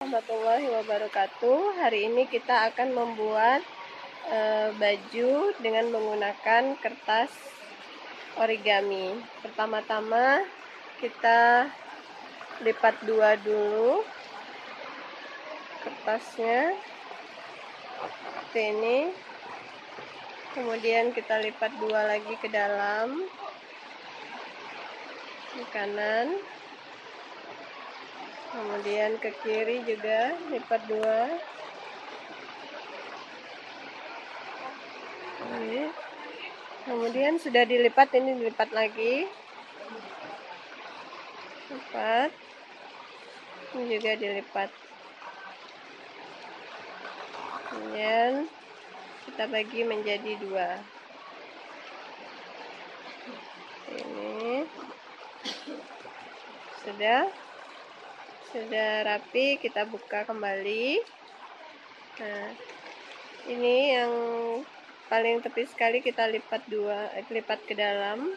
warahmatullahi wabarakatuh. Hari ini kita akan membuat e, baju dengan menggunakan kertas origami. Pertama-tama kita lipat dua dulu kertasnya seperti ini. Kemudian kita lipat dua lagi ke dalam di kanan kemudian ke kiri juga lipat dua. Ini kemudian sudah dilipat ini dilipat lagi. Lipat. Ini juga dilipat. Kemudian kita bagi menjadi dua. Ini. Sudah sudah rapi kita buka kembali. Nah ini yang paling tepi sekali kita lipat dua eh, lipat ke dalam.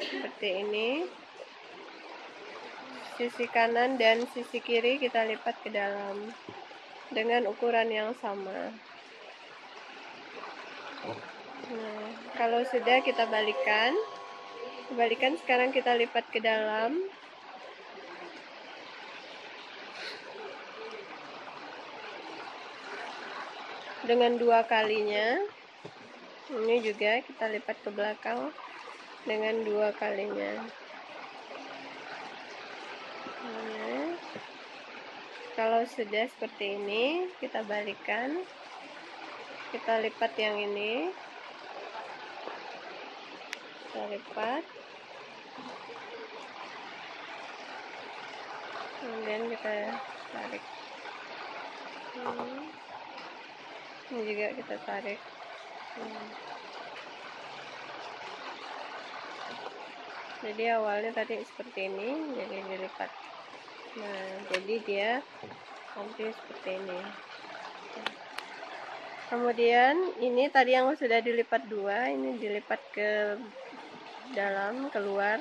Seperti ini. Sisi kanan dan sisi kiri kita lipat ke dalam dengan ukuran yang sama. Nah kalau sudah kita balikan. Balikan sekarang kita lipat ke dalam dengan dua kalinya. Ini juga kita lipat ke belakang dengan dua kalinya. Nah, kalau sudah seperti ini kita balikan. Kita lipat yang ini. Kita lipat. Kemudian kita tarik. Hmm ini juga kita tarik. Hmm. jadi awalnya tadi seperti ini jadi dilipat. Nah jadi dia nanti seperti ini. Kemudian ini tadi yang sudah dilipat dua ini dilipat ke dalam keluar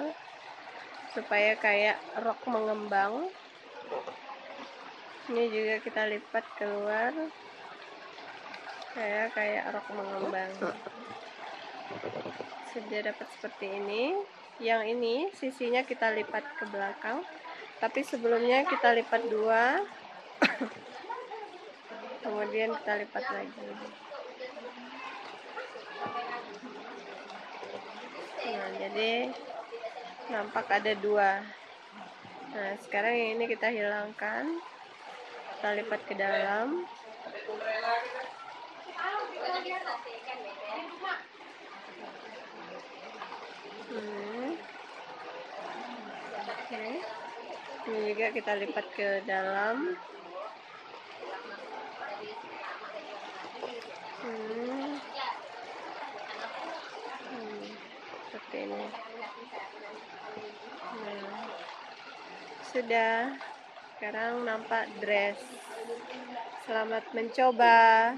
supaya kayak rok mengembang. Ini juga kita lipat keluar saya kayak rok mengembang. Sudah dapat seperti ini. Yang ini sisinya kita lipat ke belakang. Tapi sebelumnya kita lipat dua. Kemudian kita lipat lagi. Nah jadi nampak ada dua. Nah sekarang yang ini kita hilangkan. Kita lipat ke dalam Hmm. Ini juga kita lipat ke dalam. Hmm. Hmm. Seperti ini. Nah. Sudah. Sekarang nampak dress. Selamat mencoba.